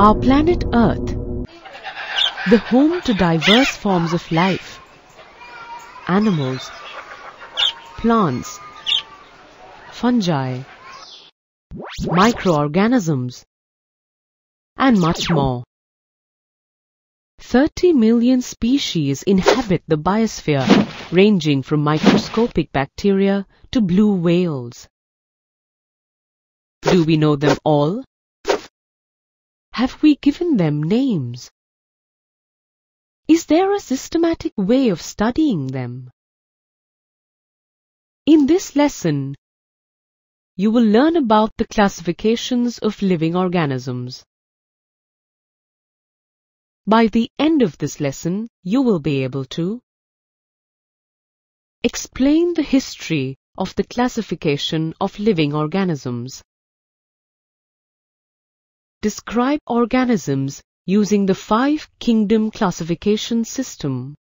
Our planet Earth, the home to diverse forms of life, animals, plants, fungi, microorganisms, and much more. 30 million species inhabit the biosphere, ranging from microscopic bacteria to blue whales. Do we know them all? Have we given them names? Is there a systematic way of studying them? In this lesson, you will learn about the classifications of living organisms. By the end of this lesson, you will be able to explain the history of the classification of living organisms, describe organisms using the five kingdom classification system,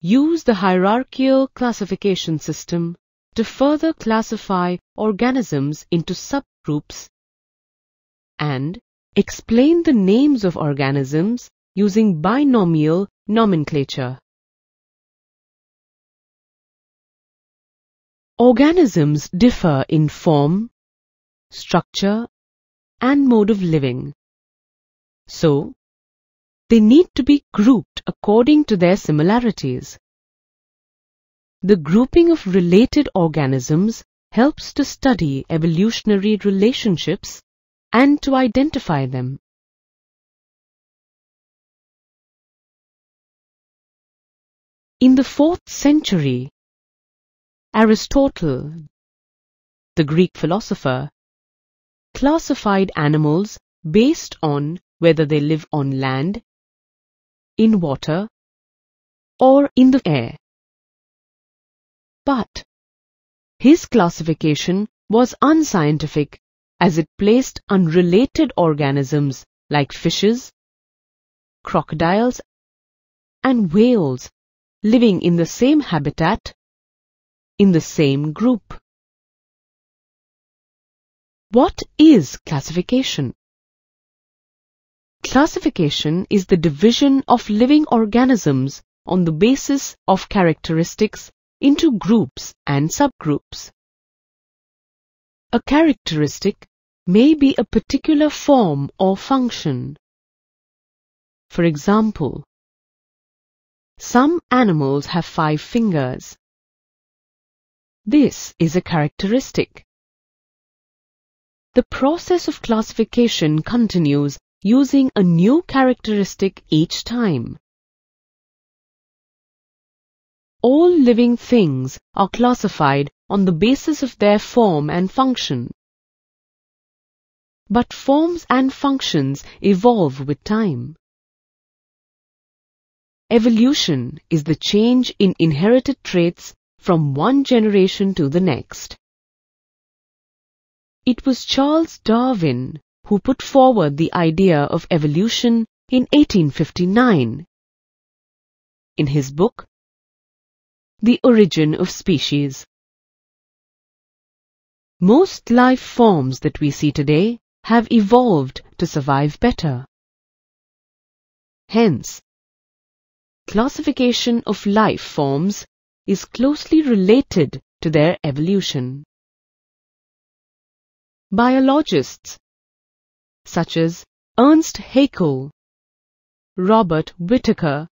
use the hierarchical classification system to further classify organisms into subgroups and explain the names of organisms using binomial nomenclature. Organisms differ in form, structure and mode of living. So, they need to be grouped according to their similarities. The grouping of related organisms helps to study evolutionary relationships and to identify them. In the 4th century, Aristotle, the Greek philosopher, classified animals based on whether they live on land, in water, or in the air. But his classification was unscientific as it placed unrelated organisms like fishes, crocodiles, and whales living in the same habitat in the same group. What is classification? Classification is the division of living organisms on the basis of characteristics into groups and subgroups. A characteristic may be a particular form or function. For example, some animals have five fingers. This is a characteristic. The process of classification continues using a new characteristic each time. All living things are classified on the basis of their form and function. But forms and functions evolve with time. Evolution is the change in inherited traits from one generation to the next. It was Charles Darwin who put forward the idea of evolution in 1859. In his book, The Origin of Species. Most life forms that we see today have evolved to survive better. Hence, classification of life forms is closely related to their evolution. Biologists such as Ernst Haeckel, Robert Whittaker,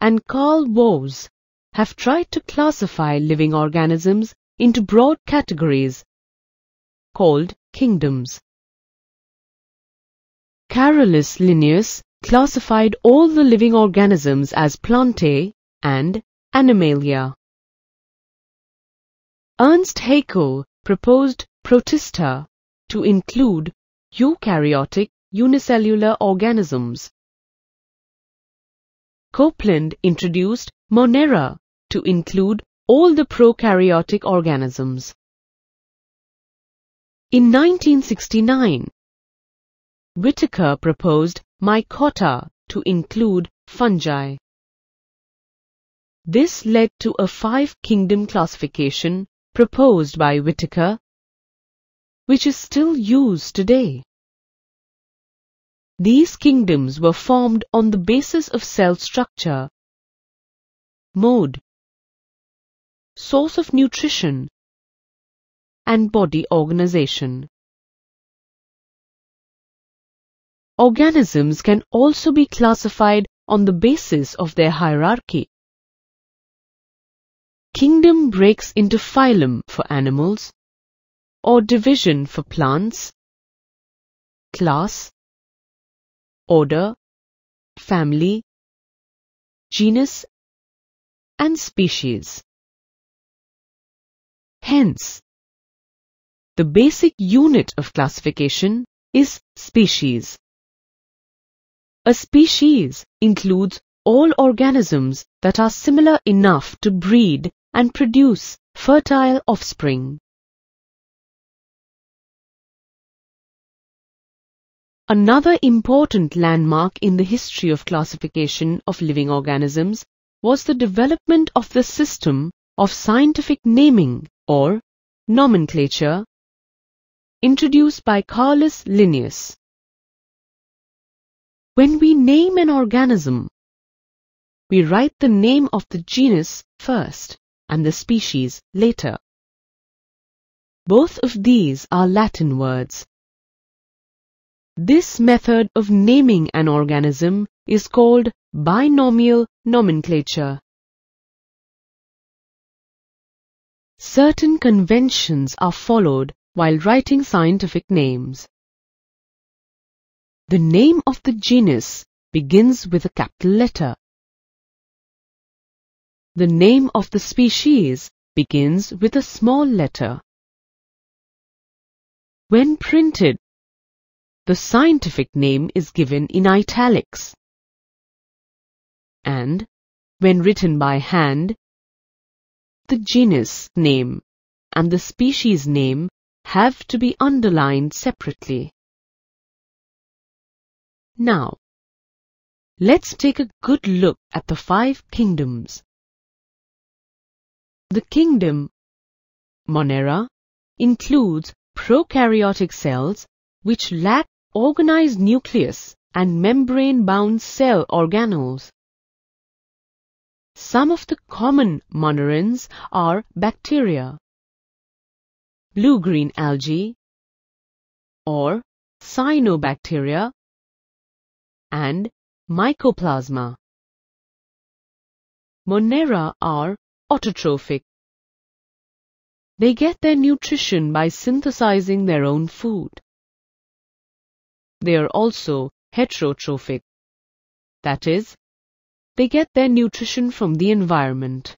and Carl Woese have tried to classify living organisms into broad categories called kingdoms. Carolus Linnaeus classified all the living organisms as plantae and animalia. Ernst Haeckel proposed Protista to include eukaryotic unicellular organisms. Copeland introduced Monera to include all the prokaryotic organisms. In 1969, Whittaker proposed Mycota to include fungi. This led to a five-kingdom classification proposed by Whittaker, which is still used today. These kingdoms were formed on the basis of cell structure, mode, source of nutrition, and body organization. Organisms can also be classified on the basis of their hierarchy. Kingdom breaks into phylum for animals or division for plants, class, order, family, genus and species. Hence, the basic unit of classification is species. A species includes all organisms that are similar enough to breed and produce fertile offspring. Another important landmark in the history of classification of living organisms was the development of the system of scientific naming or nomenclature introduced by Carolus Linnaeus. When we name an organism, we write the name of the genus first and the species later. Both of these are Latin words. This method of naming an organism is called binomial nomenclature. Certain conventions are followed while writing scientific names. The name of the genus begins with a capital letter. The name of the species begins with a small letter. When printed, the scientific name is given in italics. And, when written by hand, the genus name and the species name have to be underlined separately. Now, let's take a good look at the five kingdoms. The kingdom Monera includes prokaryotic cells which lack organized nucleus and membrane-bound cell organelles. Some of the common monerans are bacteria, blue-green algae, or cyanobacteria and mycoplasma. Monera are autotrophic. They get their nutrition by synthesizing their own food. They are also heterotrophic. That is, they get their nutrition from the environment.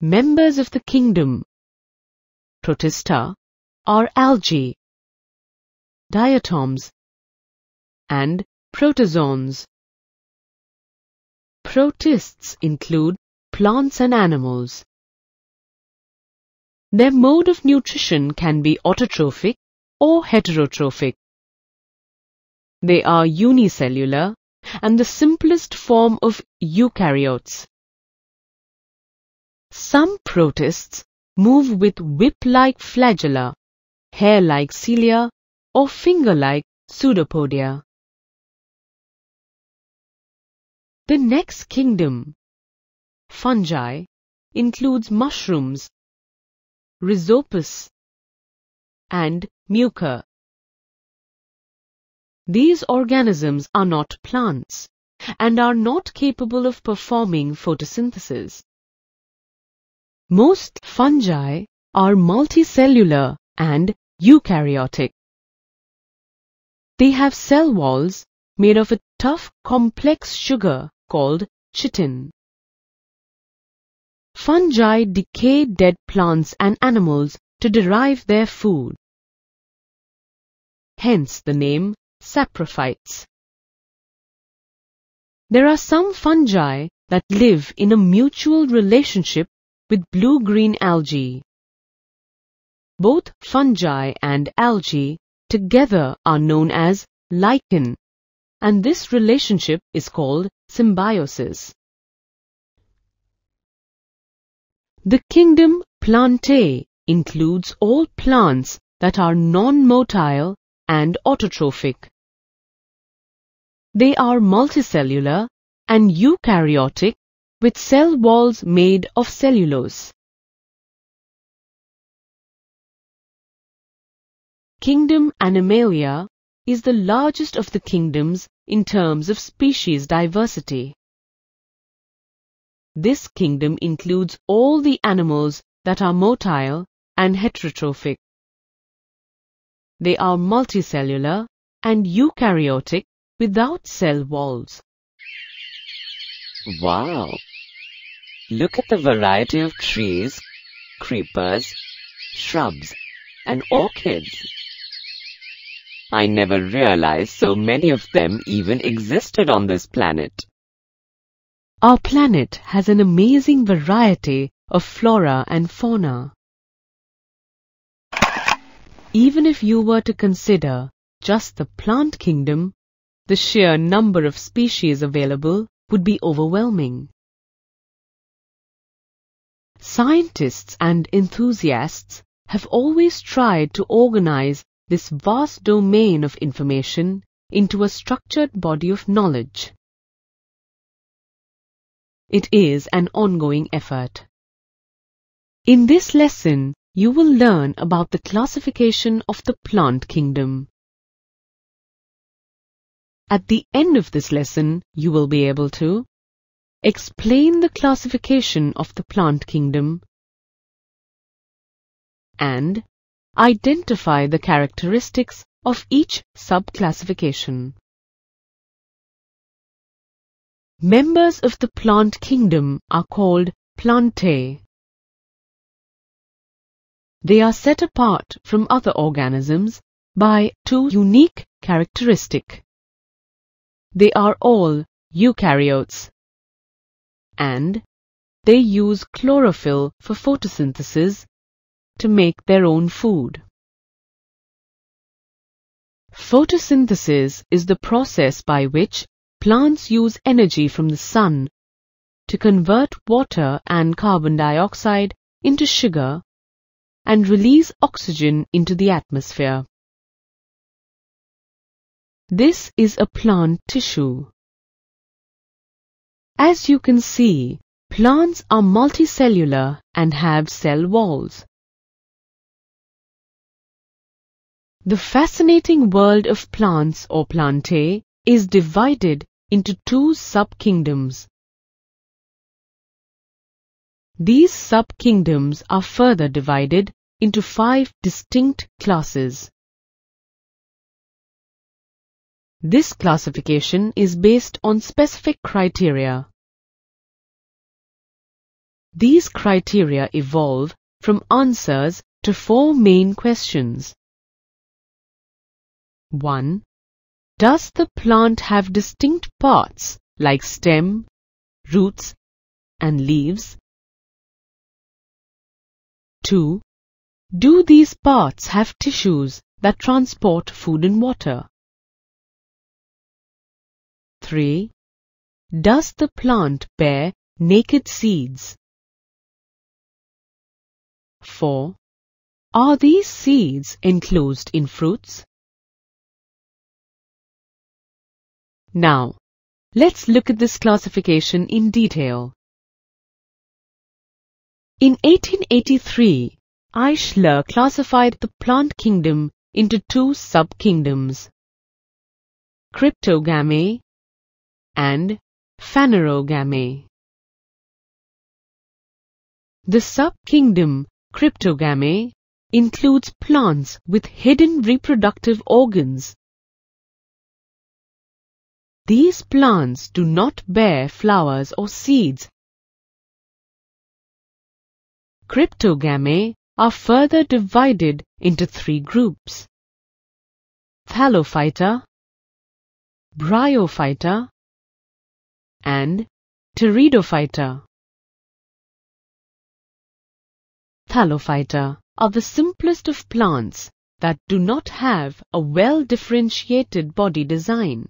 Members of the kingdom Protista are algae diatoms, and protozoans. Protists include plants and animals. Their mode of nutrition can be autotrophic or heterotrophic. They are unicellular and the simplest form of eukaryotes. Some protists move with whip-like flagella, hair-like cilia, or finger-like pseudopodia. The next kingdom, fungi, includes mushrooms, rhizopus, and mucor. These organisms are not plants and are not capable of performing photosynthesis. Most fungi are multicellular and eukaryotic. They have cell walls made of a tough complex sugar called chitin. Fungi decay dead plants and animals to derive their food. Hence the name saprophytes. There are some fungi that live in a mutual relationship with blue-green algae. Both fungi and algae together are known as lichen, and this relationship is called symbiosis. The kingdom Plantae includes all plants that are non-motile and autotrophic. They are multicellular and eukaryotic with cell walls made of cellulose. Kingdom Animalia is the largest of the kingdoms in terms of species diversity. This kingdom includes all the animals that are motile and heterotrophic. They are multicellular and eukaryotic without cell walls. Wow! Look at the variety of trees, creepers, shrubs, and orchids. I never realized so many of them even existed on this planet. Our planet has an amazing variety of flora and fauna. Even if you were to consider just the plant kingdom, the sheer number of species available would be overwhelming. Scientists and enthusiasts have always tried to organize this vast domain of information into a structured body of knowledge. It is an ongoing effort. In this lesson, you will learn about the classification of the plant kingdom. At the end of this lesson, you will be able to explain the classification of the plant kingdom and identify the characteristics of each subclassification. Members of the plant kingdom are called plantae. They are set apart from other organisms by two unique characteristics. They are all eukaryotes and they use chlorophyll for photosynthesis to make their own food. Photosynthesis is the process by which plants use energy from the sun to convert water and carbon dioxide into sugar and release oxygen into the atmosphere. This is a plant tissue. As you can see, plants are multicellular and have cell walls. The fascinating world of plants or plantae is divided into two sub-kingdoms. These sub-kingdoms are further divided into five distinct classes. This classification is based on specific criteria. These criteria evolve from answers to four main questions. 1. Does the plant have distinct parts like stem, roots and leaves? 2. Do these parts have tissues that transport food and water? 3. Does the plant bear naked seeds? 4. Are these seeds enclosed in fruits? Now, let's look at this classification in detail. In 1883, Eichler classified the plant kingdom into two sub-kingdoms, Cryptogamae and phanerogamae. The sub-kingdom Cryptogamae includes plants with hidden reproductive organs. These plants do not bear flowers or seeds. Cryptogamae are further divided into three groups. Thallophyta, Bryophyta, and Pteridophyta. Thallophyta are the simplest of plants that do not have a well-differentiated body design.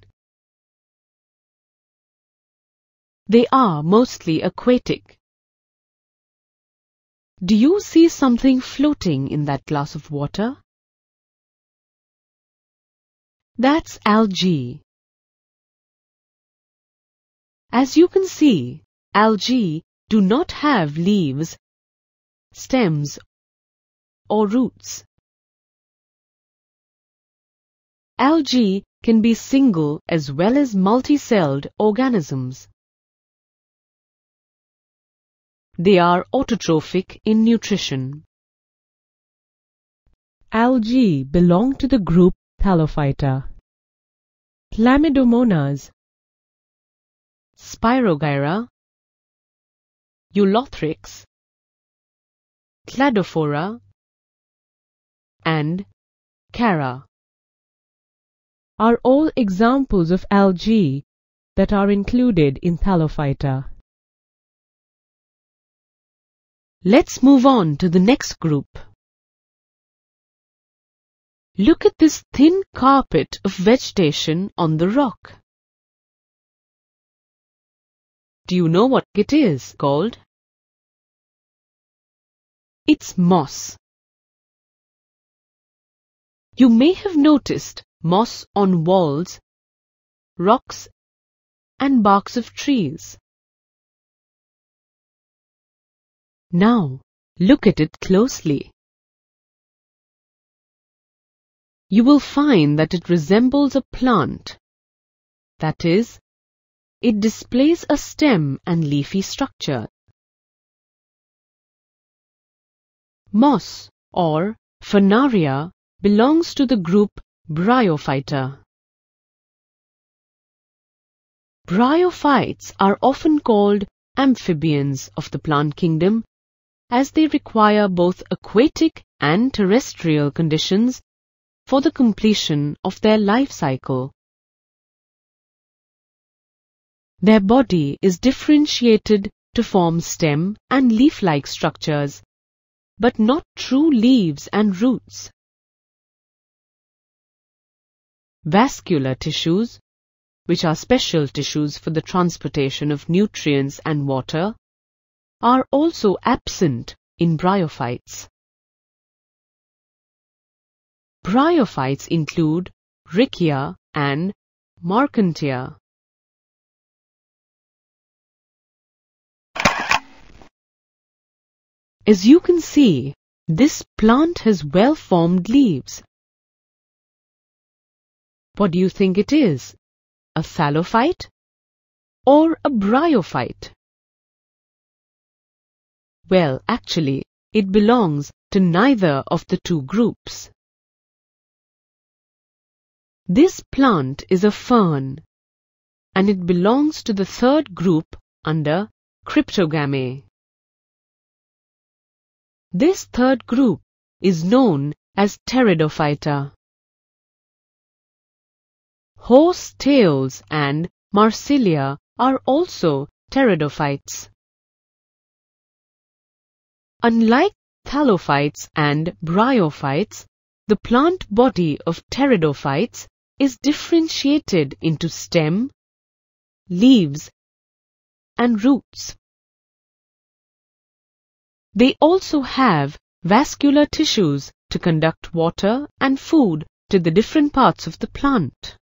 They are mostly aquatic. Do you see something floating in that glass of water? That's algae. As you can see, algae do not have leaves, stems, or roots. Algae can be single as well as multi-celled organisms. They are autotrophic in nutrition. Algae belong to the group Thallophyta. Chlamydomonas, Spirogyra, Ulothrix, Cladophora, and Chara are all examples of algae that are included in Thallophyta. Let's move on to the next group. Look at this thin carpet of vegetation on the rock. Do you know what it is called? It's moss. You may have noticed moss on walls, rocks and barks of trees. Now, look at it closely. You will find that it resembles a plant. That is, it displays a stem and leafy structure. Moss or Funaria belongs to the group Bryophyta. Bryophytes are often called amphibians of the plant kingdom as they require both aquatic and terrestrial conditions for the completion of their life cycle. Their body is differentiated to form stem and leaf-like structures, but not true leaves and roots. Vascular tissues, which are special tissues for the transportation of nutrients and water, are also absent in bryophytes. Bryophytes include Riccia and Marchantia. As you can see, this plant has well-formed leaves. What do you think it is? A thallophyte or a bryophyte? Well, actually, it belongs to neither of the two groups. This plant is a fern, and it belongs to the third group under Cryptogamae. This third group is known as Pteridophyta. Horse tails and Marsilea are also pteridophytes. Unlike thallophytes and bryophytes, the plant body of pteridophytes is differentiated into stem, leaves, and roots. They also have vascular tissues to conduct water and food to the different parts of the plant.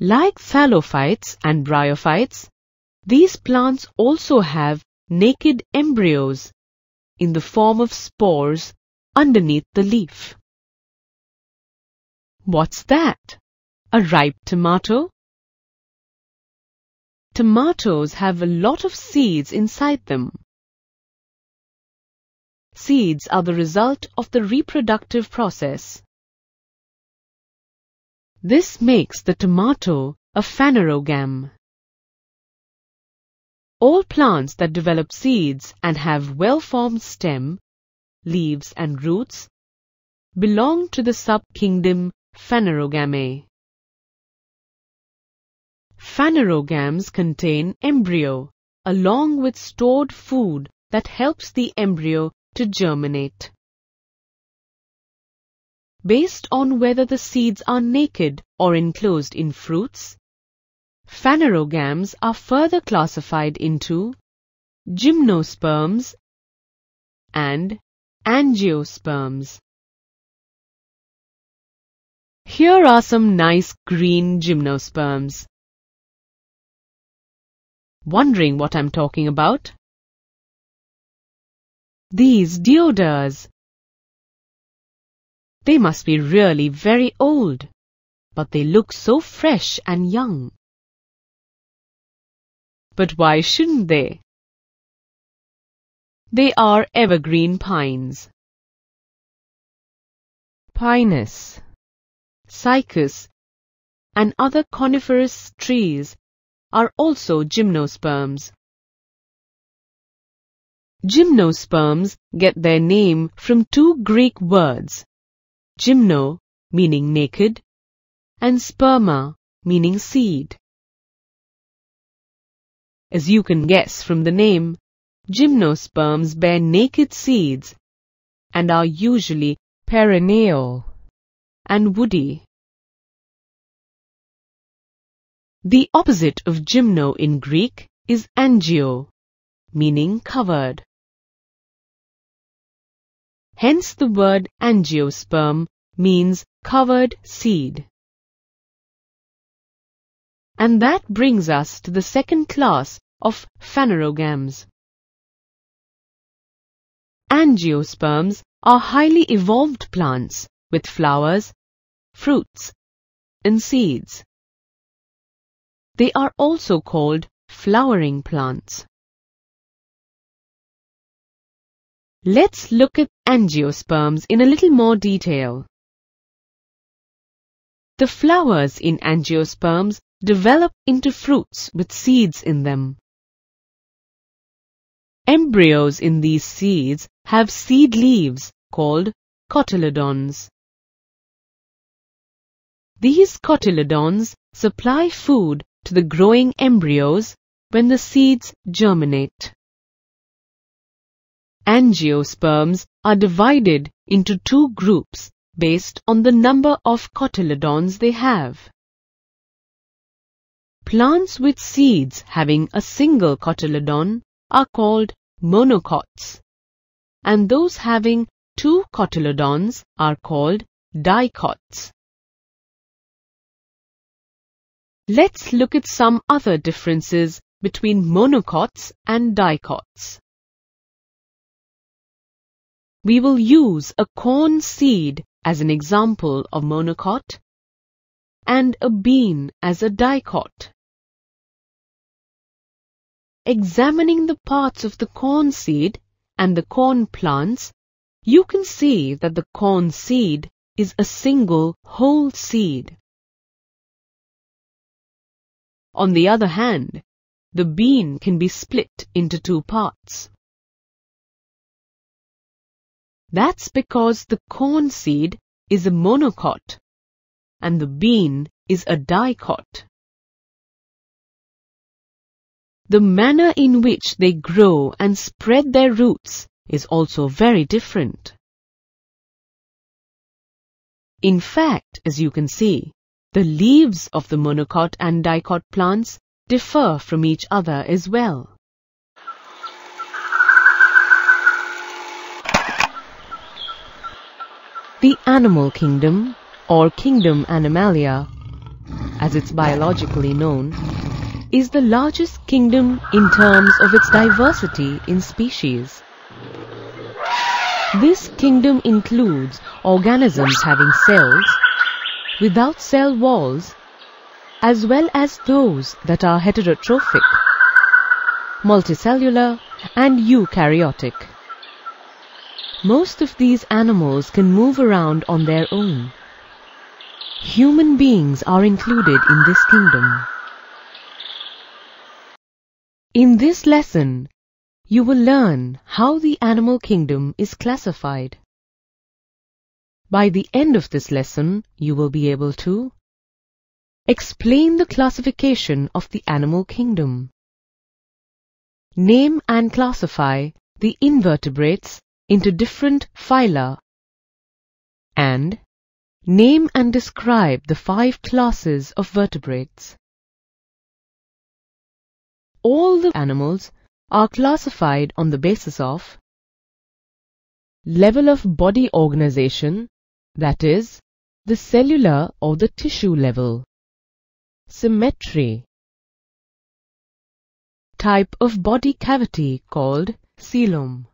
Like thallophytes and bryophytes, these plants also have naked embryos in the form of spores underneath the leaf. What's that? A ripe tomato? Tomatoes have a lot of seeds inside them. Seeds are the result of the reproductive process. This makes the tomato a phanerogam. All plants that develop seeds and have well-formed stem, leaves and roots belong to the subkingdom Phanerogamae. Phanerogams contain embryo along with stored food that helps the embryo to germinate. Based on whether the seeds are naked or enclosed in fruits, phanerogams are further classified into gymnosperms and angiosperms. Here are some nice green gymnosperms. Wondering what I'm talking about? These deodars. They must be really very old, but they look so fresh and young. But why shouldn't they? They are evergreen pines. Pinus, cycas, and other coniferous trees are also gymnosperms. Gymnosperms get their name from two Greek words, gymno meaning naked and sperma meaning seed. As you can guess from the name, gymnosperms bear naked seeds and are usually perennial and woody. The opposite of gymno in Greek is angio, meaning covered. Hence the word angiosperm means covered seed. And that brings us to the second class of phanerogams. Angiosperms are highly evolved plants with flowers, fruits, and seeds. They are also called flowering plants. Let's look at angiosperms in a little more detail. The flowers in angiosperms develop into fruits with seeds in them. Embryos in these seeds have seed leaves called cotyledons. These cotyledons supply food to the growing embryos when the seeds germinate. Angiosperms are divided into two groups based on the number of cotyledons they have. Plants with seeds having a single cotyledon are called monocots, and those having two cotyledons are called dicots. Let's look at some other differences between monocots and dicots. We will use a corn seed as an example of monocot and a bean as a dicot. Examining the parts of the corn seed and the corn plants, you can see that the corn seed is a single whole seed. On the other hand, the bean can be split into two parts. That's because the corn seed is a monocot and the bean is a dicot. The manner in which they grow and spread their roots is also very different. In fact, as you can see, the leaves of the monocot and dicot plants differ from each other as well. The animal kingdom, or kingdom Animalia, as it's biologically known, is the largest kingdom in terms of its diversity in species. This kingdom includes organisms having cells, without cell walls, as well as those that are heterotrophic, multicellular, and eukaryotic. Most of these animals can move around on their own. Human beings are included in this kingdom. In this lesson, you will learn how the animal kingdom is classified. By the end of this lesson, you will be able to explain the classification of the animal kingdom, name and classify the invertebrates into different phyla, and name and describe the five classes of vertebrates. All the animals are classified on the basis of level of body organization, that is, the cellular or the tissue level. Symmetry. Type of body cavity called coelom.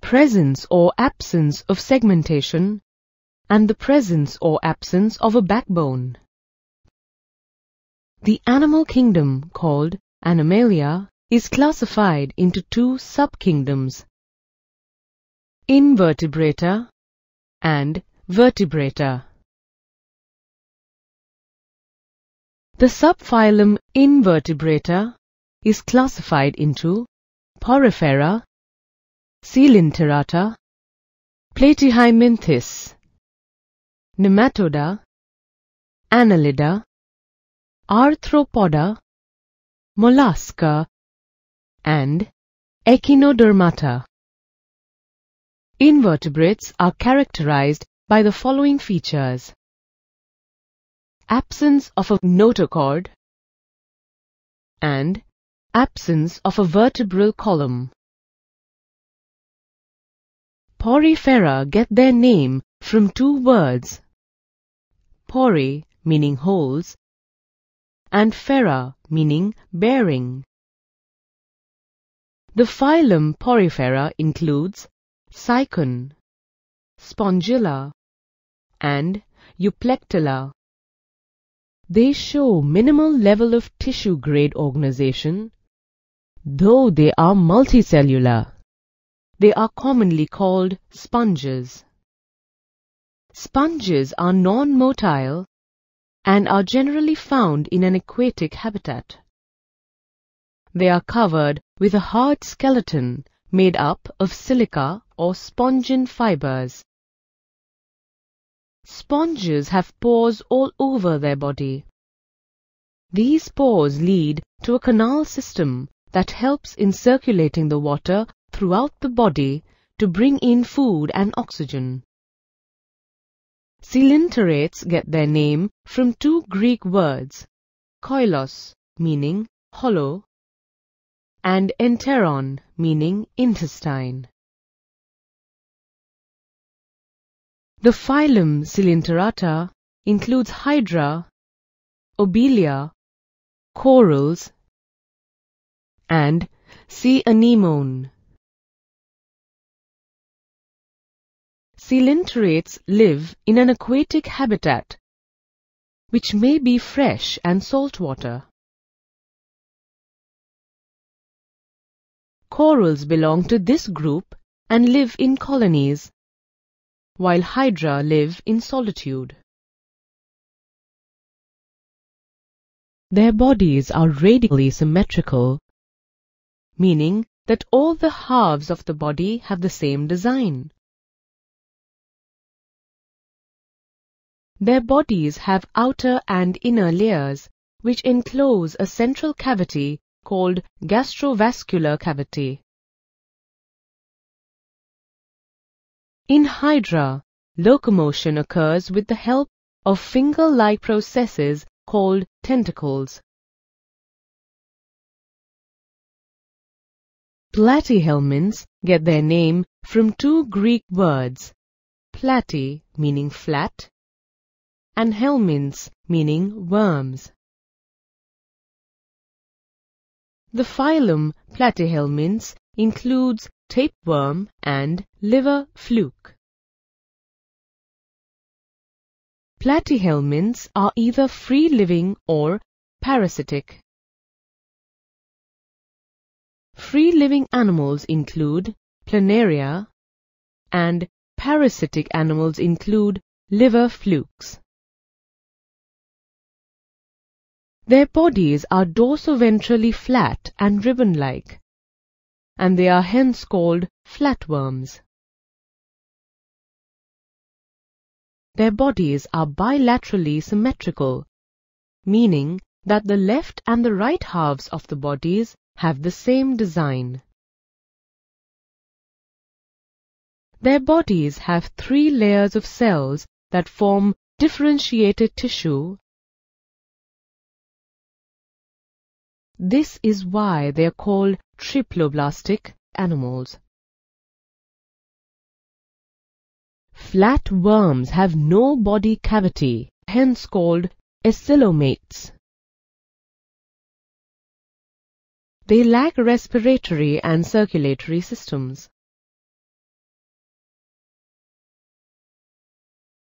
Presence or absence of segmentation and the presence or absence of a backbone. The animal kingdom called Animalia is classified into two subkingdoms, Invertebrata and Vertebrata. The subphylum Invertebrata is classified into Porifera, Coelenterata, Platyhelminthes, Nematoda, Annelida, Arthropoda, Mollusca, and Echinodermata. Invertebrates are characterized by the following features. Absence of a notochord and absence of a vertebral column. Porifera get their name from two words. Pori meaning holes and fera meaning bearing. The phylum Porifera includes Sycon, Spongilla, and Euplectella. They show minimal level of tissue grade organization, though they are multicellular. They are commonly called sponges. Sponges are non-motile and are generally found in an aquatic habitat. They are covered with a hard skeleton made up of silica or spongin fibers. Sponges have pores all over their body. These pores lead to a canal system that helps in circulating the water throughout the body to bring in food and oxygen. Coelenterates get their name from two Greek words, koilos, meaning hollow, and enteron, meaning intestine. The phylum Coelenterata includes hydra, obelia, corals, and sea anemone. Coelenterates live in an aquatic habitat, which may be fresh and saltwater. Corals belong to this group and live in colonies, while hydra live in solitude. Their bodies are radially symmetrical, meaning that all the halves of the body have the same design. Their bodies have outer and inner layers, which enclose a central cavity called gastrovascular cavity. In Hydra, locomotion occurs with the help of finger-like processes called tentacles. Platyhelminths get their name from two Greek words, platy meaning flat and helminths meaning worms. The phylum Platyhelminths includes tapeworm and liver fluke. Platyhelminths are either free-living or parasitic. Free-living animals include planaria and parasitic animals include liver flukes. Their bodies are dorsoventrally flat and ribbon-like, and they are hence called flatworms. Their bodies are bilaterally symmetrical, meaning that the left and the right halves of the bodies have the same design. Their bodies have three layers of cells that form differentiated tissue This is why they are called triploblastic animals. flat worms have no body cavity, hence called acoelomates. They lack respiratory and circulatory systems.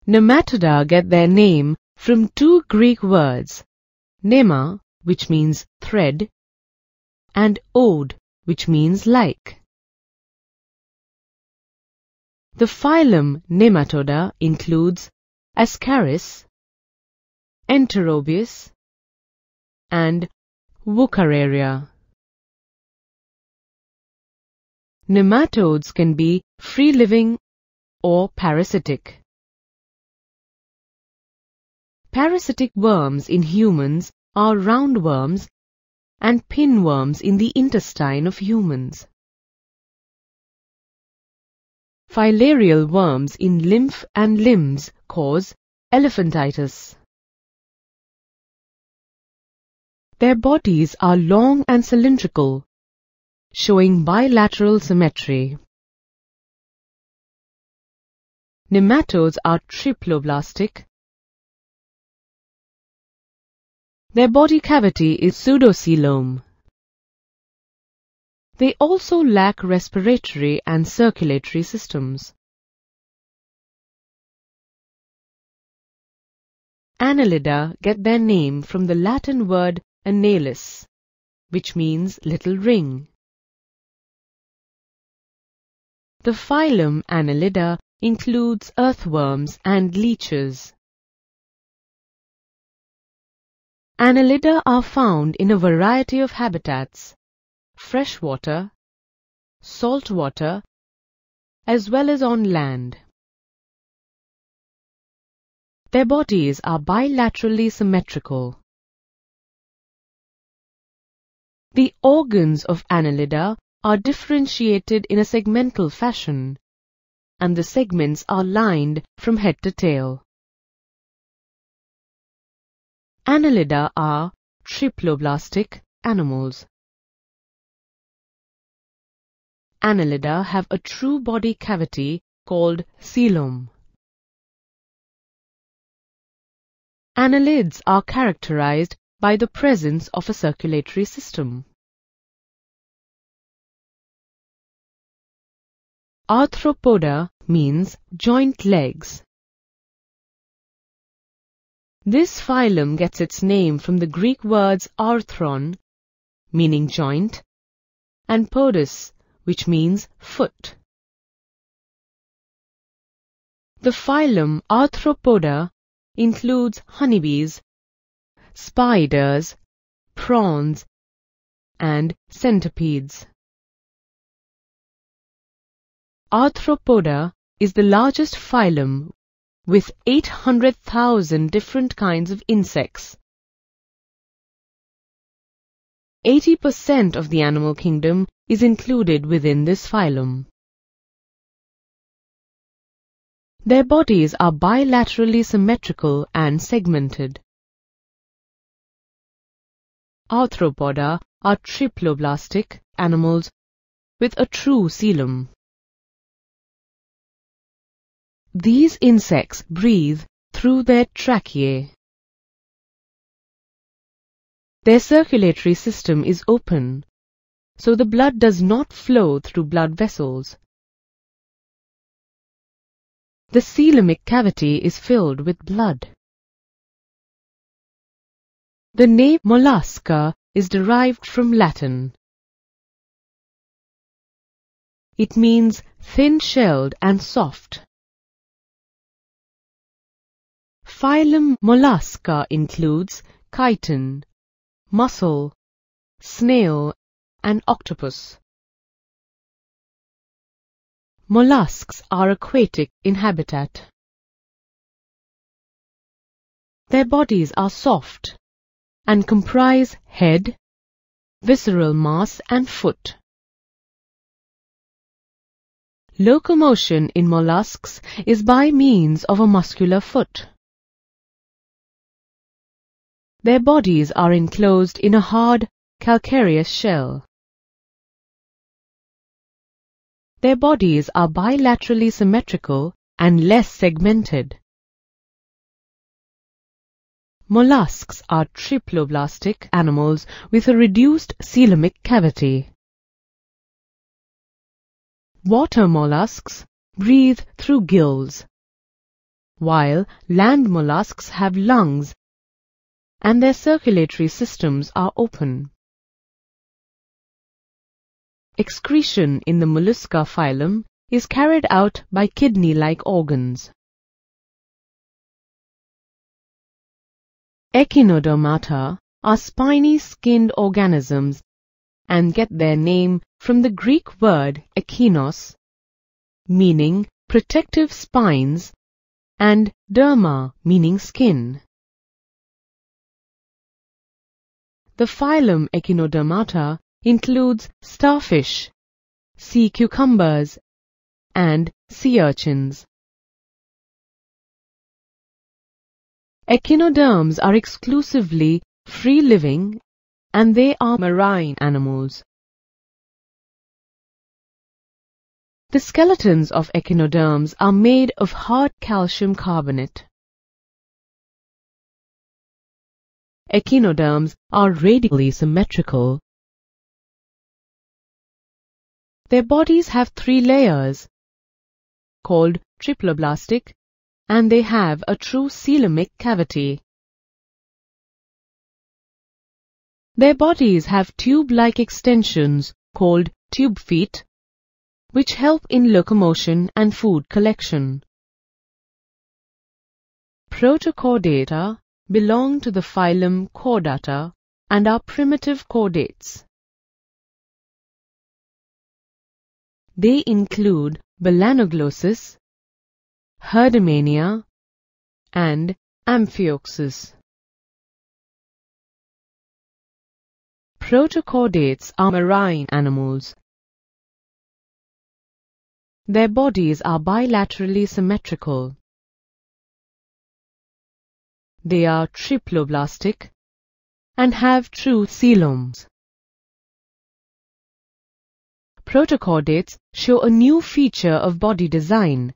Nematoda get their name from two Greek words, nema, which means thread, and ode, which means like. The phylum Nematoda includes Ascaris, Enterobius, and Wuchereria. Nematodes can be free-living or parasitic. Parasitic worms in humans are roundworms and pinworms in the intestine of humans. Filarial worms in lymph and limbs cause elephantiasis. Their bodies are long and cylindrical, showing bilateral symmetry. Nematodes are triploblastic. Their body cavity is pseudocoelom. They also lack respiratory and circulatory systems. Annelida get their name from the Latin word annalis, which means little ring. The phylum Annelida includes earthworms and leeches. Annelida are found in a variety of habitats, freshwater, saltwater, as well as on land. Their bodies are bilaterally symmetrical. The organs of Annelida are differentiated in a segmental fashion, and the segments are lined from head to tail. Annelida are triploblastic animals. Annelida have a true body cavity called coelom. Annelids are characterized by the presence of a circulatory system. Arthropoda means joint legs. This phylum gets its name from the Greek words arthron, meaning joint, and podus, which means foot. The phylum Arthropoda includes honeybees, spiders, prawns, and centipedes. Arthropoda is the largest phylum with 800,000 different kinds of insects. 80% of the animal kingdom is included within this phylum. Their bodies are bilaterally symmetrical and segmented. Arthropoda are triploblastic animals with a true coelom. These insects breathe through their tracheae. Their circulatory system is open, so the blood does not flow through blood vessels. The coelomic cavity is filled with blood. The name mollusca is derived from Latin. It means thin-shelled and soft. Phylum Mollusca includes chiton, mussel, snail, and octopus. Mollusks are aquatic in habitat. Their bodies are soft and comprise head, visceral mass and foot. Locomotion in mollusks is by means of a muscular foot. Their bodies are enclosed in a hard, calcareous shell. Their bodies are bilaterally symmetrical and less segmented. Mollusks are triploblastic animals with a reduced coelomic cavity. Water mollusks breathe through gills, while land mollusks have lungs and their circulatory systems are open. Excretion in the mollusca phylum is carried out by kidney-like organs. Echinodermata are spiny skinned organisms and get their name from the Greek word echinos, meaning protective spines, and derma, meaning skin. The phylum Echinodermata includes starfish, sea cucumbers, and sea urchins. Echinoderms are exclusively free-living and they are marine animals. The skeletons of echinoderms are made of hard calcium carbonate. Echinoderms are radially symmetrical. Their bodies have three layers, called triploblastic, and they have a true coelomic cavity. Their bodies have tube-like extensions called tube feet, which help in locomotion and food collection. Protochordata belong to the phylum Chordata and are primitive chordates. They include Balanoglossus, Herdmania, and Amphioxus. Protochordates are marine animals. Their bodies are bilaterally symmetrical. They are triploblastic and have true coeloms. Protochordates show a new feature of body design,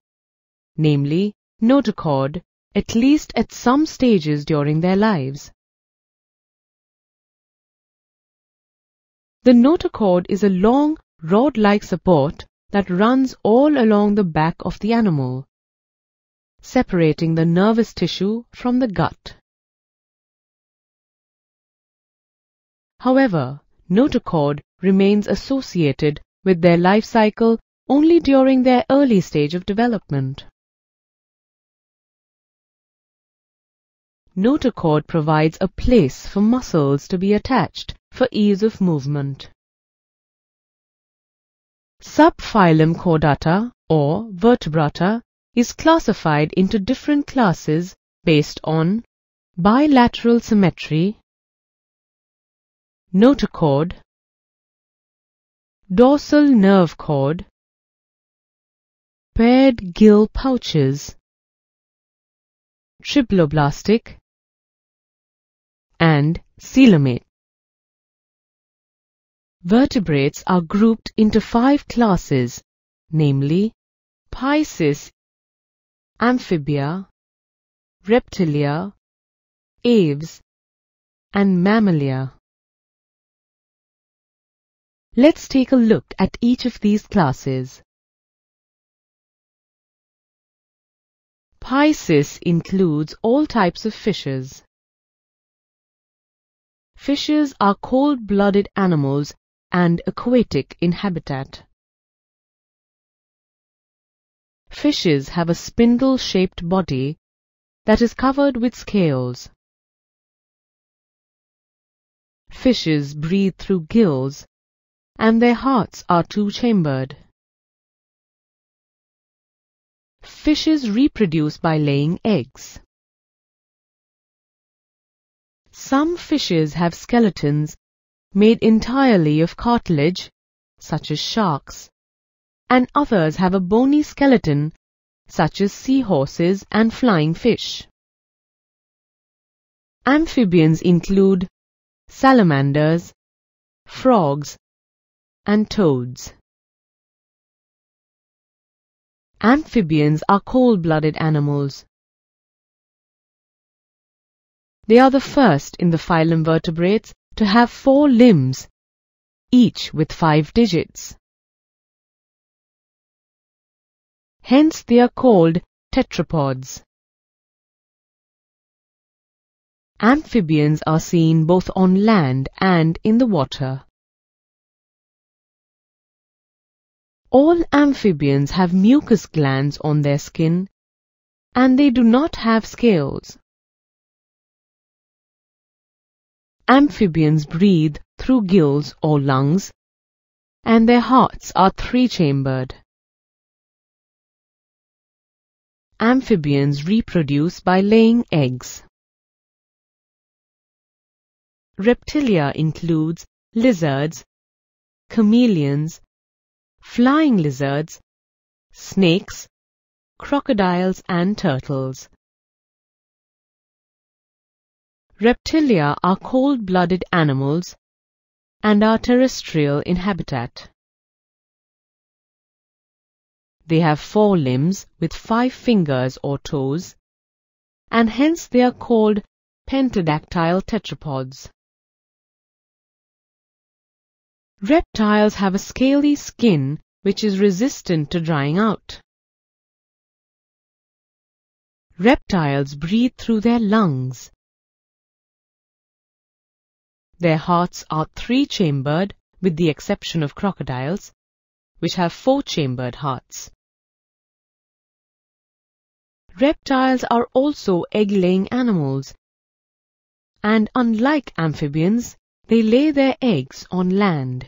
namely notochord, at least at some stages during their lives. The notochord is a long, rod-like support that runs all along the back of the animal separating the nervous tissue from the gut. However, notochord remains associated with their life cycle only during their early stage of development. Notochord provides a place for muscles to be attached for ease of movement. Subphylum Chordata or Vertebrata is classified into different classes based on bilateral symmetry, notochord, dorsal nerve cord, paired gill pouches, triploblastic, and coelomate. Vertebrates are grouped into five classes, namely Pisces amphibia, reptilia, aves, and mammalia. Let's take a look at each of these classes. Pisces includes all types of fishes. Fishes are cold-blooded animals and aquatic in habitat. Fishes have a spindle-shaped body that is covered with scales. Fishes breathe through gills and their hearts are two-chambered. Fishes reproduce by laying eggs. Some fishes have skeletons made entirely of cartilage, such as sharks, and others have a bony skeleton such as seahorses and flying fish. Amphibians include salamanders, frogs, and toads. Amphibians are cold-blooded animals. They are the first in the phylum vertebrates to have four limbs, each with five digits. Hence they are called tetrapods. Amphibians are seen both on land and in the water. All amphibians have mucus glands on their skin and they do not have scales. Amphibians breathe through gills or lungs and their hearts are three-chambered. Amphibians reproduce by laying eggs. Reptilia includes lizards, chameleons, flying lizards, snakes, crocodiles and turtles. Reptilia are cold-blooded animals and are terrestrial in habitat. They have four limbs with five fingers or toes, and hence they are called pentadactyl tetrapods. Reptiles have a scaly skin which is resistant to drying out. Reptiles breathe through their lungs. Their hearts are three-chambered with the exception of crocodiles, which have four-chambered hearts. Reptiles are also egg-laying animals, and unlike amphibians, they lay their eggs on land.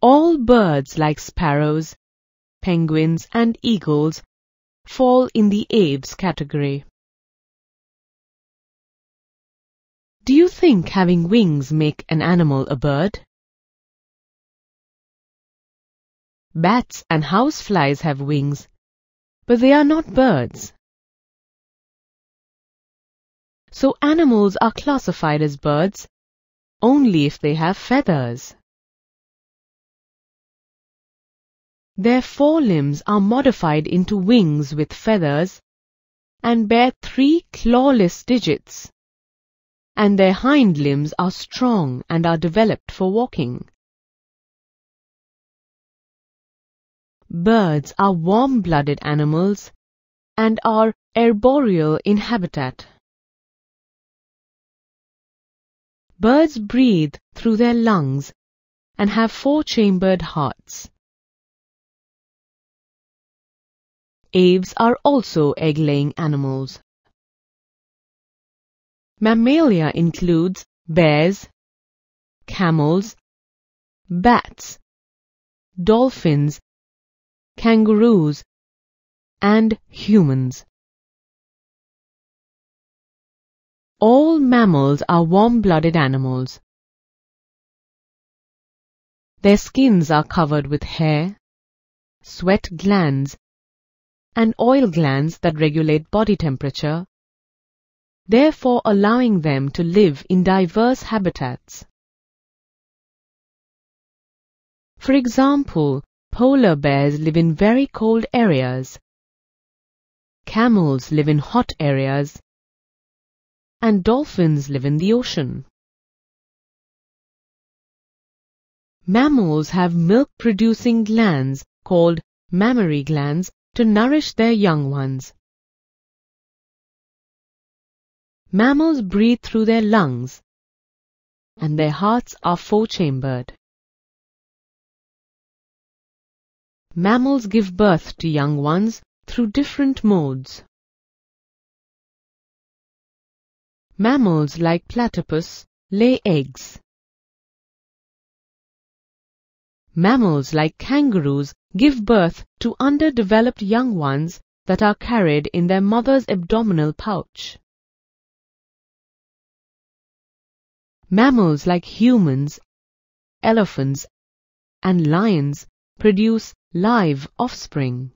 All birds like sparrows, penguins and eagles fall in the aves category. Do you think having wings make an animal a bird? Bats and houseflies have wings, but they are not birds. So animals are classified as birds only if they have feathers. Their forelimbs are modified into wings with feathers and bear three clawless digits, and their hind limbs are strong and are developed for walking. Birds are warm-blooded animals and are arboreal in habitat. Birds breathe through their lungs and have four-chambered hearts. Aves are also egg-laying animals. Mammalia includes bears, camels, bats, dolphins, kangaroos, and humans. All mammals are warm-blooded animals. Their skins are covered with hair, sweat glands, and oil glands that regulate body temperature, therefore allowing them to live in diverse habitats. For example, polar bears live in very cold areas. Camels live in hot areas and dolphins live in the ocean. Mammals have milk-producing glands called mammary glands to nourish their young ones. Mammals breathe through their lungs and their hearts are four-chambered. Mammals give birth to young ones through different modes. Mammals like platypus lay eggs. Mammals like kangaroos give birth to underdeveloped young ones that are carried in their mother's abdominal pouch. Mammals like humans, elephants, and lions produce live offspring.